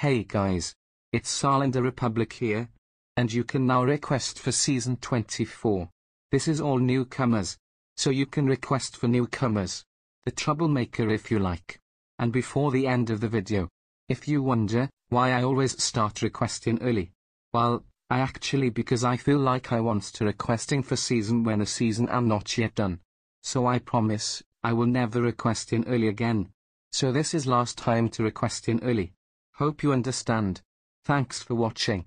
Hey guys. It's Saarlander Republic here. And you can now request for season 24. This is all newcomers. So you can request for newcomers. The troublemaker if you like. And before the end of the video. If you wonder, why I always start requesting early. Well, I actually because I feel like I want to requesting for season when a season I'm not yet done. So I promise, I will never request in early again. So this is last time to request in early. Hope you understand. Thanks for watching.